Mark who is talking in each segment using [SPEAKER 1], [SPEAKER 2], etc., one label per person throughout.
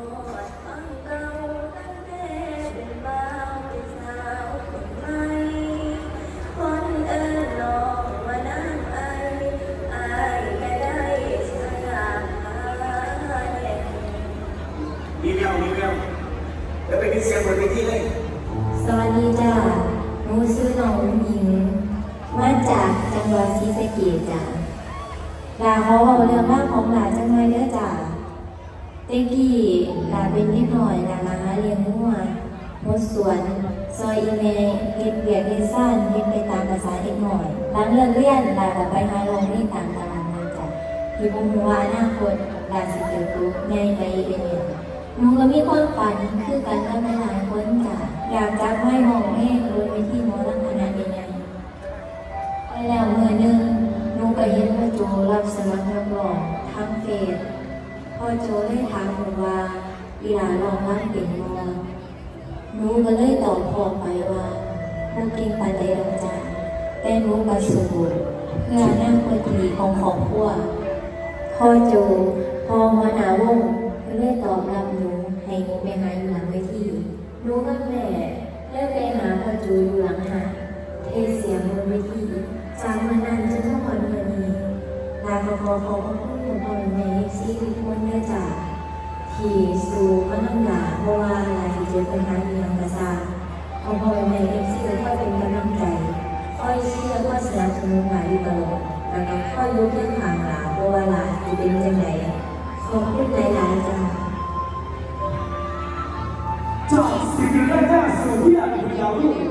[SPEAKER 1] ดฟังเก่าตั้งแต่เป็นบ่าวเป็นสาวคนใหม่คนเอิ้นน้องว่านางไอไอก็ได้ฉายาแล้
[SPEAKER 2] วไปกินเสียงบนเวทีเลย
[SPEAKER 1] สวัสดีจ้าหนูชื่อน้องหญิง มาจากจังหวัดศรีสะเกษจ้าลาเขาเอาเรื่องราวของหลานจังเลยเด้อจ้า เต็กี้ลาเป็นนิดหน่อยลาลาเลี้ยงงัวมดสวนซอยอีเมเฮ็ดเบียกเฮ็ดซ่านเฮ็ดไปตามภาษาเด็กหน่อยหลังเลิกเรียนลาก็ไปหาโรงเรียนตามตารางเลยจ้ะที่บ่ฮู้ว่าอนาคตลาสิเติบโตใหญ่ไปเป็นหยังหนูก็มีความฝันคือกันกับหลายคนจ้ะอยากจับไม้มองแม่บนเวทีหมอลำคณะใหญ่ๆไปแล้วมื้อหนึงหนูก็เห็นว่าโจรับสมัครนักร้องทางเฟซ พ่อโจได้ถามหนูว่าอีหลาร้องรำเป็นบ่หนูก็เลยตอบพ่อไปว่าหนูเก่งปานใดดอกจ้าแต่หนูก็สู้เพื่ออนาคตที่ดีของครอบครัวพ่อโจพ่อหัวหน้าวงก็เลยตอบรับหนูให้หนูไปหาอยู่หลังเวทีหนูกับแม่เลยไปหาพ่อโจอยู่หลังหาเทเสียงบนเวทีจากวันนั้นจนถึงวันนี้ลาขอขอขอ คุณคุณพ่อแม่ซีทุกคนด้วยจ้าที่สูก็นั่งด่าเพราะว่าหลายที่เจอปัญหาเรื่องภาษาพอพ่อแม่เอฟซีก็ค่อยเป็นกำลังใจค่อยเชื่อค่อยสนับสนุนหลายอยู่ตลอดแล้วก็ค่อยยกเลิกห่างหลาเพราะว่าหลานที่เป็นจังไดขอบคุณหลายๆจ้า
[SPEAKER 2] จากสิ่งแรกแรกสู่วิทยาลัยดาวรุ่ง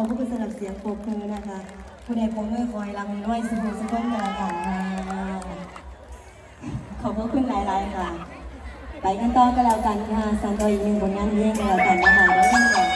[SPEAKER 1] ข
[SPEAKER 3] อบคุณสำหรับเสียงปรบมือนะคะผู้ใดปรบมือคอยรังด้วยสุขสุขกันแล้ขอบพระคุณหลาย ๆ ค่ะ ไปกันต่อก็แล้วกันค่ะสันต่อีกหนึ่งผลงานเพลงก็แล้วกันนะคะ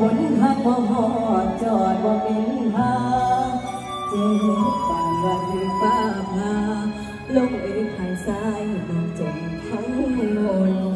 [SPEAKER 3] บุญหักบ่หอดจอดบ่บินหาเจ็บปานว่าถึงฟ้าพาลงเอกหายสายน้ำจนทั้งหมด